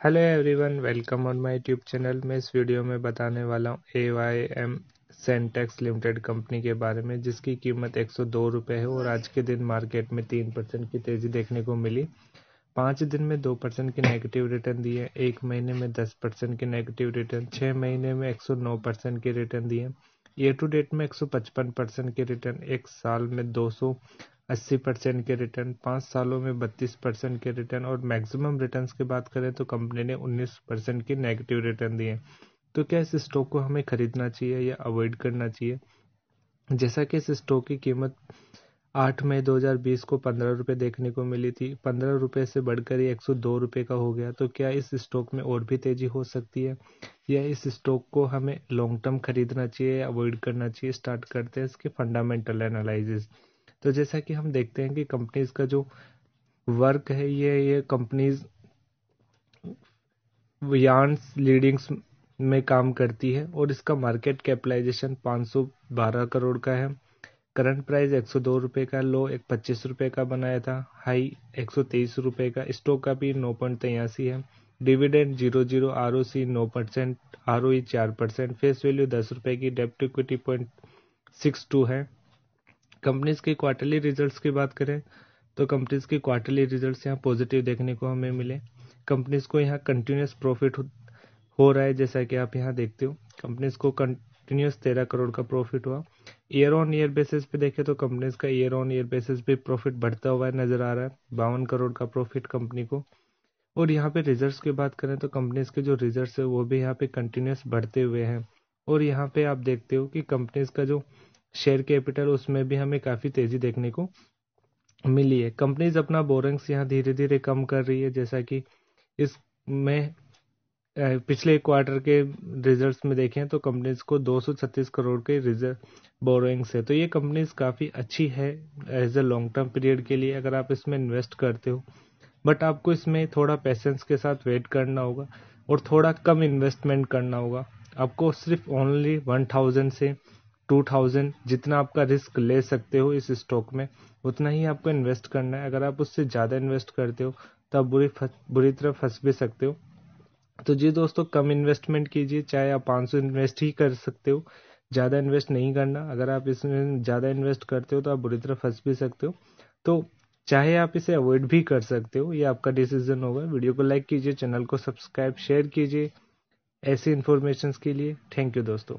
Hello everyone welcome on my YouTube channel मैं इस video में बताने वाला हूँ A Y M Syntex limited company के बारे में, जिसकी कीमत एक सौ दो है और आज के दिन मार्केट में तीन परसेंट की तेज़ी देखने को मिली। पाँच दिन में दो परसेंट की नेगेटिव रिटर्न दिए एक महीने में दस परसेंट की नेगेटिव रिटर्न छः महीने में एक सौ नौ परसेंट की रिटर्न दिए ईयर टू डेट में एक सौ पचपन परसेंट की रिटर्न एक साल में दो सौ अस्सी परसेंट के रिटर्न पाँच सालों में बत्तीस परसेंट के रिटर्न और मैक्सिमम रिटर्न की बात करें तो कंपनी ने उन्नीस परसेंट की नेगेटिव रिटर्न दिए तो क्या इस स्टॉक को हमें खरीदना चाहिए या अवॉइड करना चाहिए? जैसा कि इस स्टॉक की कीमत आठ मई 2020 को पंद्रह रुपये देखने को मिली थी, पंद्रह रुपये से बढ़कर एक सौ दो रुपये का हो गया तो क्या इस स्टॉक में और भी तेज़ी हो सकती है? या इस स्टॉक को हमें लॉन्ग टर्म खरीदना चाहिए या अवॉइड करना चाहिए? स्टार्ट करते हैं इसके फंडामेंटल एनालिसिस तो जैसा कि हम देखते हैं कि कंपनीज़ का जो वर्क है, ये ये कंपनीज़ यार्न्स लीडिंग्स में काम करती है और इसका मार्केट कैपिटलाइजेशन 512 करोड़ का है। करंट प्राइस एक सौ दो रुपये का लो एक पच्चीस रुपये का बनाया था हाई एक सौ तेईस रुपये का। स्टॉक का भी नौ पॉइंट तिरासी है। Dividend zero zero R O C नौ परसेंट आर ओ ई चार परसेंट फेस वैल्यू दस रुपये की डेप्ट इक्विटी पॉइंट सिक्स टू है। कंपनीज़ के क्वार्टरली रिजल्ट्स की बात करें तो कंपनीज़ के क्वार्टरली रिजल्ट्स यहाँ पॉजिटिव देखने को हमें मिले। कंपनीज़ को यहाँ कंटिन्यूस प्रॉफिट हो रहा है, जैसा कि आप यहाँ देखते हो। कंपनीज़ को कंटिन्यूस तेरह करोड़ का प्रॉफिट हुआ। ईयर ऑन ईयर बेसिस पे देखें तो कंपनीज़ का ईयर ऑन ईयर बेसिस पे प्रॉफिट बढ़ता हुआ नज़र आ रहा है। बावन करोड़ का प्रॉफिट कंपनी को। और यहाँ पे रिजल्ट्स की बात करें तो कंपनीज़ के जो रिजल्ट्स है, वो भी यहाँ पे कंटिन्यूस बढ़ते हुए हैं। और यहाँ पे आप देखते हो कि कंपनीज़ का जो शेयर कैपिटल उसमें भी हमें काफ़ी तेज़ी देखने को मिली है। कंपनीज़ अपना बोरिंग्स यहाँ धीरे धीरे कम कर रही है, जैसा कि इसमें पिछले क्वार्टर के रिजल्ट्स में देखें तो कंपनीज़ को 236 करोड़ के रिज़र्व बोरोइंग्स है। तो ये कंपनीज़ काफ़ी अच्छी है as a long term period के लिए, अगर आप इसमें इन्वेस्ट करते हो। बट आपको इसमें थोड़ा पेशेंस के साथ वेट करना होगा और थोड़ा कम इन्वेस्टमेंट करना होगा। आपको सिर्फ़ ओनली वन थाउज़ेंड से टू थाउज़ेंड, जितना आपका रिस्क ले सकते हो इस स्टॉक में, उतना ही आपको इन्वेस्ट करना है। अगर आप उससे ज़्यादा इन्वेस्ट करते हो तो आप बुरी बुरी तरह फंस भी सकते हो। तो जी दोस्तों, कम इन्वेस्टमेंट कीजिए, चाहे आप 500 इन्वेस्ट ही कर सकते हो, ज़्यादा इन्वेस्ट नहीं करना। अगर आप इसमें ज़्यादा इन्वेस्ट करते हो तो आप बुरी तरह फंस भी सकते हो। तो चाहे आप इसे अवॉइड भी कर सकते हो, ये आपका डिसीज़न होगा। वीडियो को लाइक कीजिए, चैनल को सब्सक्राइब, शेयर कीजिए, ऐसी इन्फॉर्मेशन के लिए। थैंक यू दोस्तों।